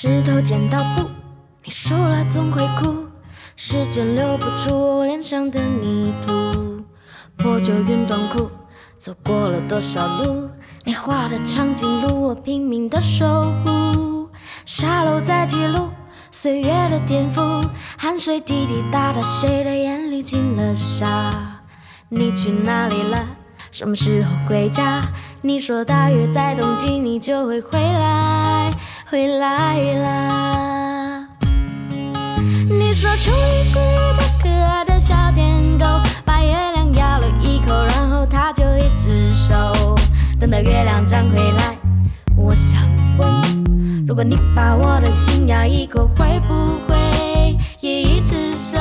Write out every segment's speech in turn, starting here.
石头剪刀布，你输了总会哭。时间留不住我脸上的泥土。破旧运动裤，走过了多少路？你画的长颈鹿，我拼命的守护。沙漏在记录岁月的颠覆，汗水滴滴答答，谁的眼里进了沙？你去哪里了？什么时候回家？你说大约在冬季，你就会回来，回来啦。你说初一是一个可爱的小天狗，把月亮咬了一口，然后它就一只手。等到月亮长回来，我想问，如果你把我的心咬一口，会不会也一只手？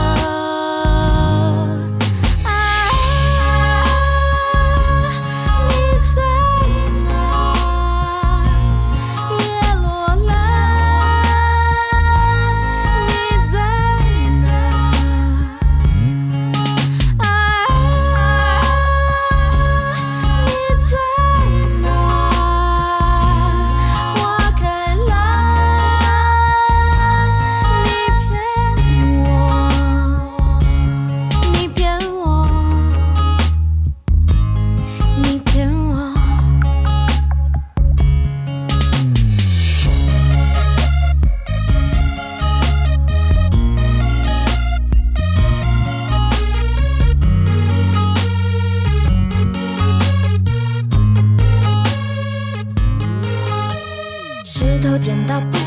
剪刀布，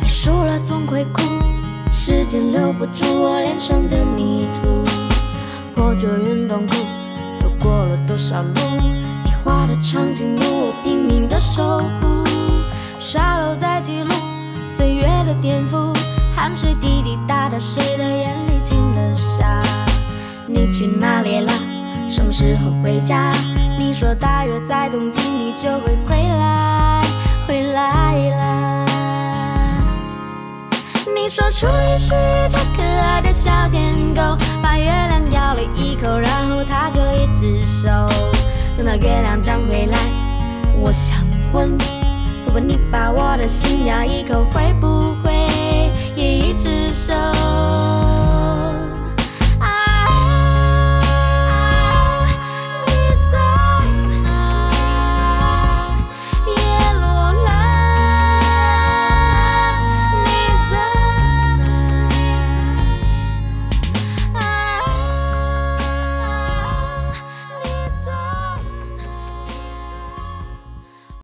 你输了总会哭。时间留不住我脸上的泥土。破旧运动裤，走过了多少路？你画的长颈鹿，我拼命的守护。沙漏在记录岁月的颠覆，汗水滴滴答答，谁的眼里进了沙？你去哪里了？什么时候回家？你说大约在冬季，你就会回来，说初一是一条可爱的小天狗，把月亮咬了一口，然后他就一只手。等到月亮长回来，我想问，如果你把我的心咬一口，会不？